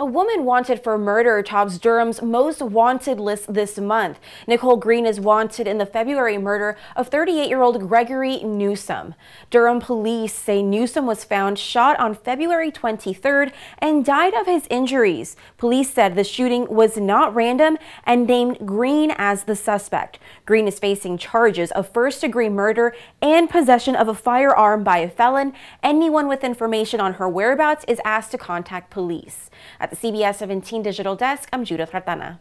A woman wanted for murder tops Durham's most wanted list this month. Nicole Green is wanted in the February murder of 38 year old Gregory Newsom. Durham police say Newsom was found shot on February 23rd and died of his injuries. Police said the shooting was not random and named Green as the suspect. Green is facing charges of first degree murder and possession of a firearm by a felon. Anyone with information on her whereabouts is asked to contact police. At the CBS 17 Digital Desk, I'm Judith Retana.